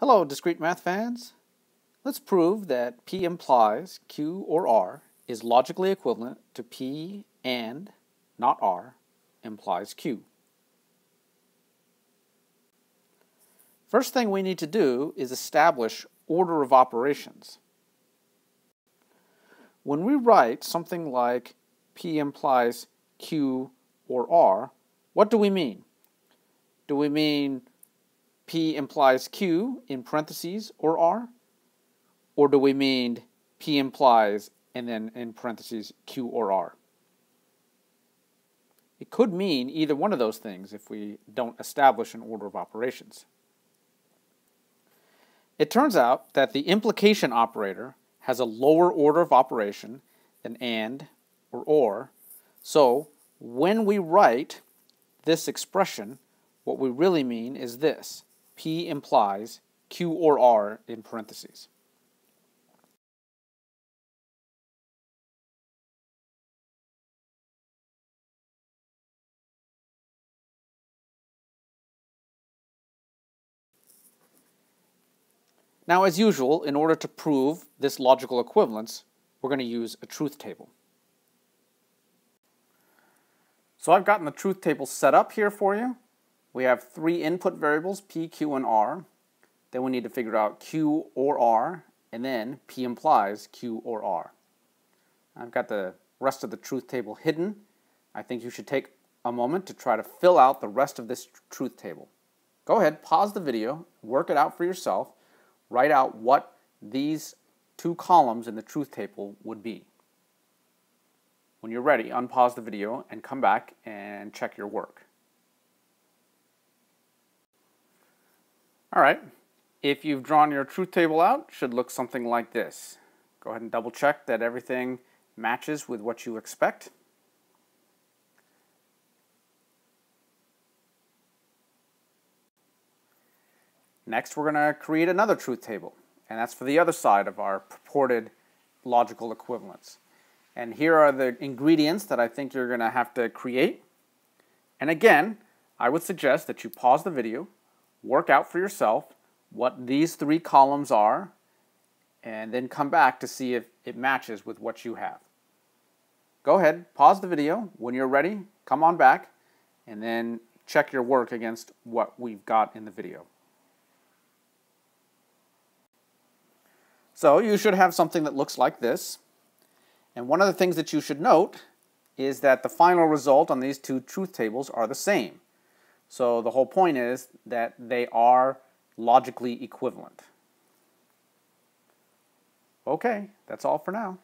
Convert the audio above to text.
Hello, discrete math fans. Let's prove that P implies Q or R is logically equivalent to P and, not R, implies Q. First thing we need to do is establish order of operations. When we write something like P implies Q or R, what do we mean? Do we mean P implies Q in parentheses or R? Or do we mean P implies and then in parentheses Q or R? It could mean either one of those things if we don't establish an order of operations. It turns out that the implication operator has a lower order of operation than AND or OR, so when we write this expression, what we really mean is this. P implies Q or R in parentheses. Now, as usual, in order to prove this logical equivalence, we're going to use a truth table. So I've gotten the truth table set up here for you. We have three input variables, P, Q, and R. Then we need to figure out Q or R, and then P implies Q or R. I've got the rest of the truth table hidden. I think you should take a moment to try to fill out the rest of this truth table. Go ahead, pause the video, work it out for yourself, write out what these two columns in the truth table would be. When you're ready, unpause the video and come back and check your work. All right, if you've drawn your truth table out, should look something like this. Go ahead and double check that everything matches with what you expect. Next, we're going to create another truth table, and that's for the other side of our purported logical equivalence. And here are the ingredients that I think you're going to have to create. And again, I would suggest that you pause the video, work out for yourself what these three columns are, and then come back to see if it matches with what you have. Go ahead, pause the video. When you're ready, come on back, and then check your work against what we've got in the video. So you should have something that looks like this. And one of the things that you should note is that the final result on these two truth tables are the same. So the whole point is that they are logically equivalent. Okay, that's all for now.